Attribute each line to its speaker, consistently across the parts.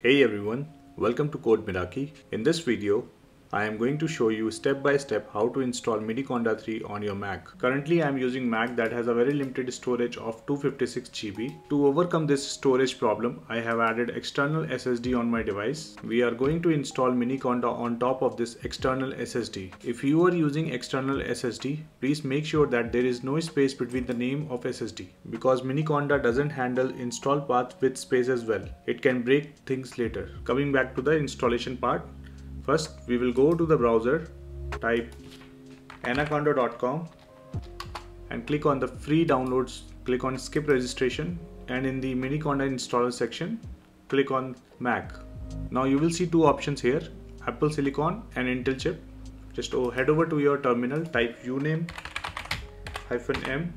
Speaker 1: Hey everyone, welcome to Code Meraki. In this video, I am going to show you step by step how to install Miniconda 3 on your Mac. Currently I am using Mac that has a very limited storage of 256 GB. To overcome this storage problem, I have added external SSD on my device. We are going to install Miniconda on top of this external SSD. If you are using external SSD, please make sure that there is no space between the name of SSD because Miniconda doesn't handle install path with space as well. It can break things later. Coming back to the installation part, First, we will go to the browser, type anaconda.com and click on the free downloads, click on skip registration and in the Miniconda installer section, click on Mac. Now you will see two options here, Apple Silicon and Intel chip. Just head over to your terminal, type uname hyphen m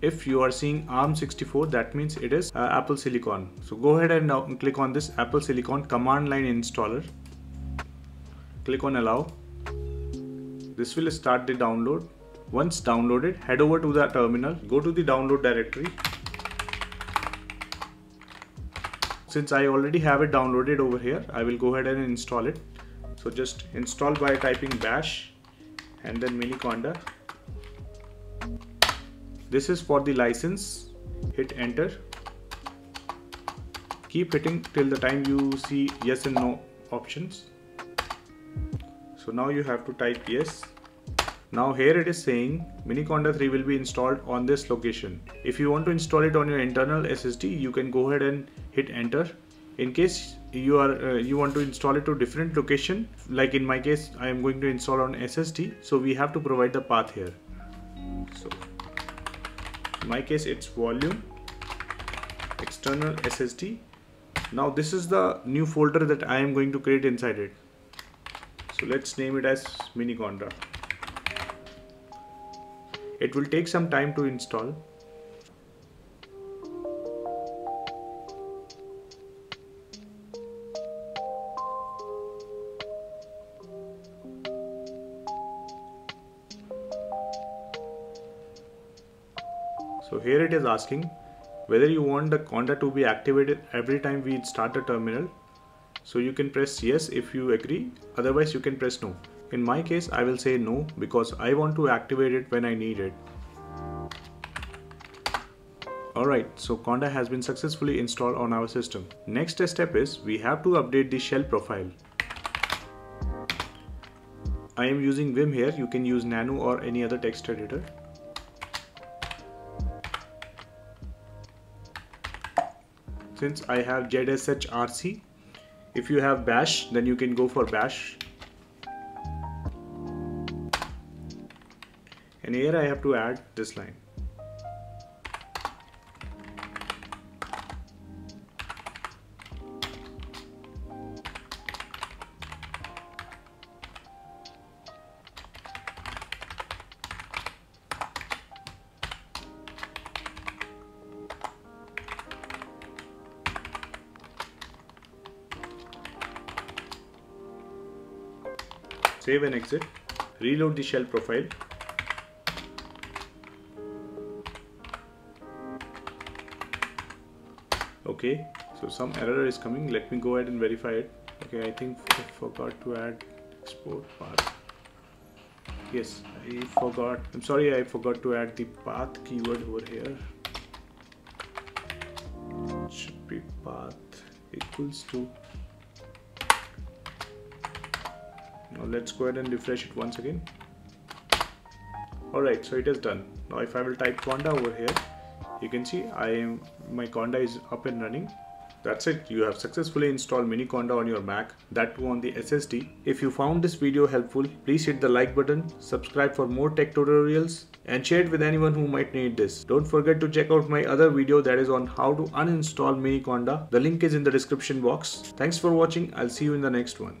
Speaker 1: if you are seeing ARM64 that means it is uh, Apple Silicon so go ahead and now click on this Apple Silicon command line installer click on allow. This will start the download. Once downloaded head over to the terminal. Go to the download directory. Since I already have it downloaded over here I will go ahead and install it. So just install by typing bash and then miniconda this is for the license. Hit enter. Keep hitting till the time you see yes and no options so now you have to type yes now here it is saying Miniconda 3 will be installed on this location. If you want to install it on your internal SSD, you can go ahead and hit enter. In case you are uh, you want to install it to different location, like in my case, I am going to install on SSD. So we have to provide the path here. So in my case, it's volume external SSD. Now this is the new folder that I am going to create inside it so let's name it as miniconda. It will take some time to install. So here it is asking whether you want the conda to be activated every time we start the terminal so you can press yes if you agree, otherwise you can press no. In my case, I will say no because I want to activate it when I need it. Alright, so Conda has been successfully installed on our system. Next step is we have to update the shell profile. I am using Vim here, you can use Nano or any other text editor. Since I have ZSHRC, if you have bash then you can go for bash. And here I have to add this line Save and exit. Reload the shell profile. Okay, so some error is coming. Let me go ahead and verify it. Okay, I think I forgot to add export path. Yes, I forgot. I'm sorry, I forgot to add the path keyword over here. It should be path equals to now let's go ahead and refresh it once again. Alright so it is done. Now if I will type conda over here you can see I am my conda is up and running. That's it. You have successfully installed miniconda on your mac. That too on the ssd if you found this video helpful please hit the like button subscribe for more tech tutorials and share it with anyone who might need this. Don't forget to check out my other video that is on how to uninstall miniconda the link is in the description box. Thanks for watching. I'll see you in the next one